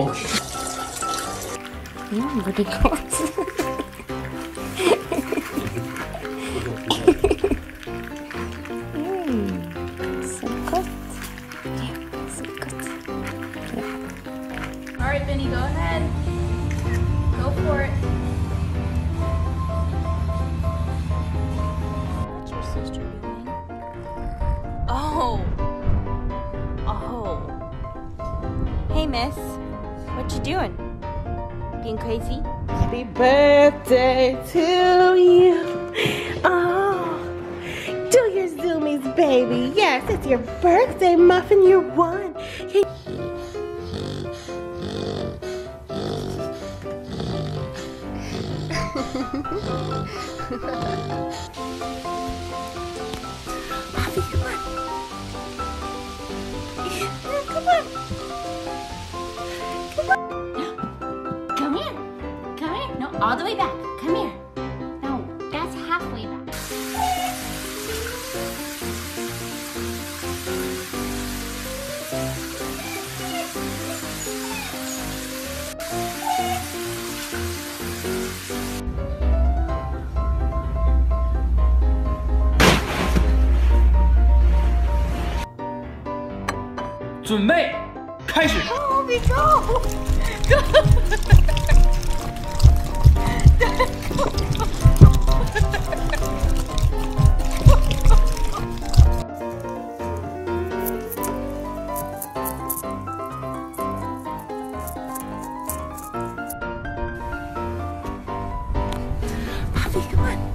Oh. Ja, wurde kurz. Vinny, go ahead. Go for it. Your sister doing? Oh. Oh. Hey, miss. What you doing? Being crazy? Happy birthday to you. Oh, do your zoomies, baby. Yes, it's your birthday, Muffin. You're one. Hey, all the way back. Come here. No, that's halfway back. "准备，开 Come on.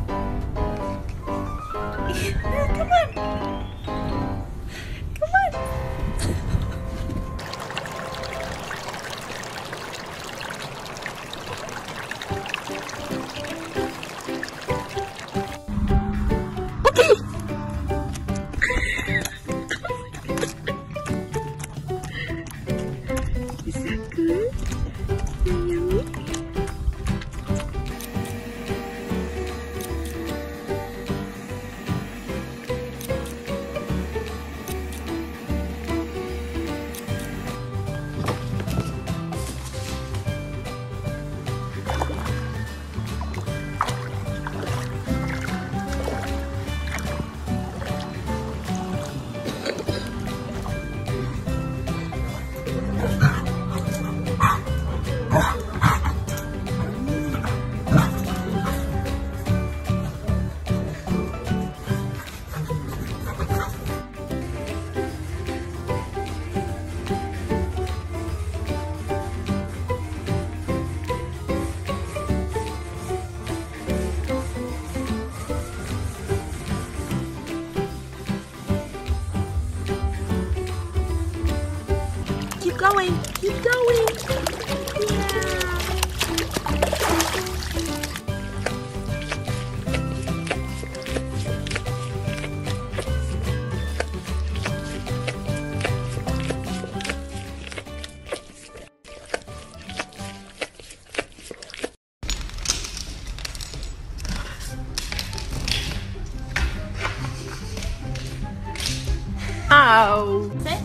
Wow. Sit.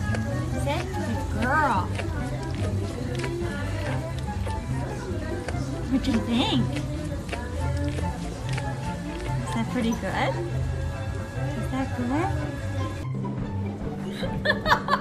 Sit. Good girl. What do you think? Is that pretty good? Is that good?